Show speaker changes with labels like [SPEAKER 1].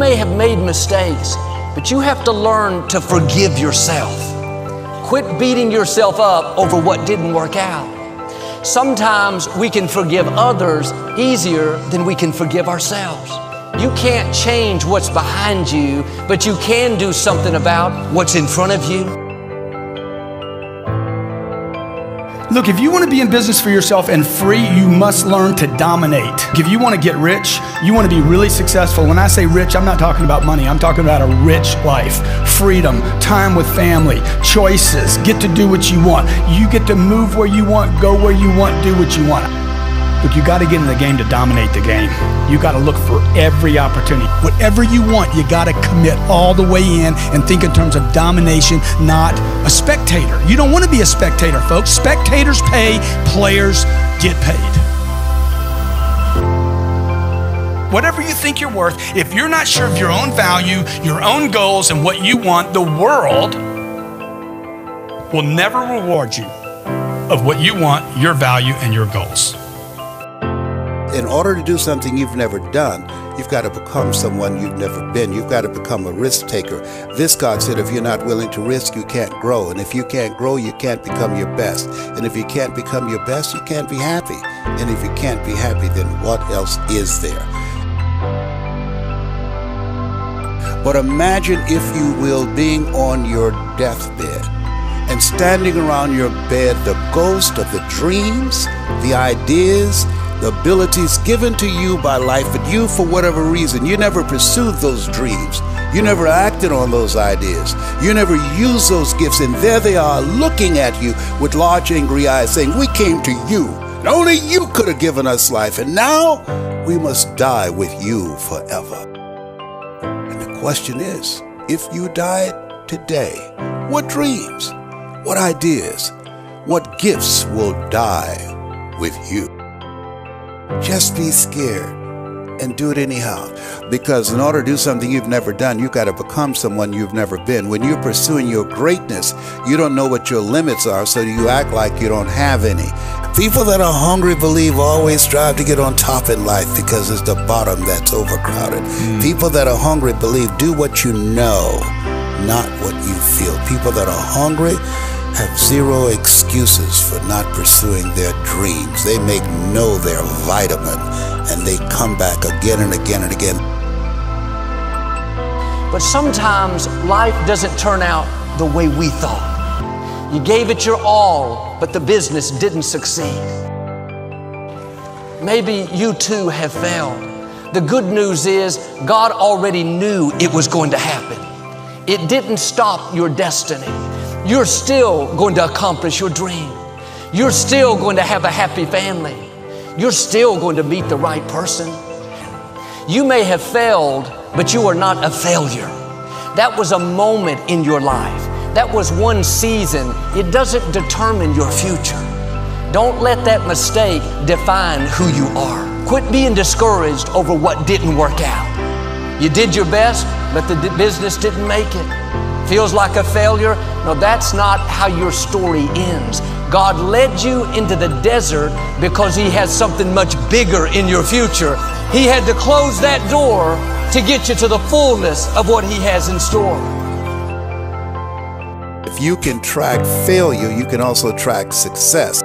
[SPEAKER 1] may have made mistakes, but you have to learn to forgive yourself. Quit beating yourself up over what didn't work out. Sometimes we can forgive others easier than we can forgive ourselves. You can't change what's behind you, but you can do something about what's in front of you.
[SPEAKER 2] Look, if you want to be in business for yourself and free, you must learn to dominate. If you want to get rich, you want to be really successful. When I say rich, I'm not talking about money. I'm talking about a rich life, freedom, time with family, choices, get to do what you want. You get to move where you want, go where you want, do what you want. Look, you got to get in the game to dominate the game. You got to look for every opportunity. Whatever you want, you got to commit all the way in and think in terms of domination, not a spectator. You don't want to be a spectator, folks. Spectators pay, players get paid. Whatever you think you're worth, if you're not sure of your own value, your own goals, and what you want, the world will never reward you of what you want, your value, and your goals
[SPEAKER 3] in order to do something you've never done, you've got to become someone you've never been. You've got to become a risk taker. Viscott said, if you're not willing to risk, you can't grow. And if you can't grow, you can't become your best. And if you can't become your best, you can't be happy. And if you can't be happy, then what else is there? But imagine, if you will, being on your deathbed and standing around your bed, the ghost of the dreams, the ideas, the abilities given to you by life, but you, for whatever reason, you never pursued those dreams. You never acted on those ideas. You never used those gifts, and there they are looking at you with large, angry eyes, saying, We came to you. And only you could have given us life, and now we must die with you forever. And the question is if you died today, what dreams, what ideas, what gifts will die with you? Just be scared and do it anyhow. Because in order to do something you've never done, you've got to become someone you've never been. When you're pursuing your greatness, you don't know what your limits are, so you act like you don't have any. People that are hungry believe always strive to get on top in life because it's the bottom that's overcrowded. Mm. People that are hungry believe do what you know, not what you feel. People that are hungry have zero excuses for not pursuing their dreams. They make know their vitamin and they come back again and again and again.
[SPEAKER 1] But sometimes life doesn't turn out the way we thought. You gave it your all, but the business didn't succeed. Maybe you too have failed. The good news is God already knew it was going to happen. It didn't stop your destiny you're still going to accomplish your dream. You're still going to have a happy family. You're still going to meet the right person. You may have failed, but you are not a failure. That was a moment in your life. That was one season. It doesn't determine your future. Don't let that mistake define who you are. Quit being discouraged over what didn't work out. You did your best, but the business didn't make it feels like a failure. No, that's not how your story ends. God led you into the desert because He has something much bigger in your future. He had to close that door to get you to the fullness of what He has in store.
[SPEAKER 3] If you can track failure, you can also track success.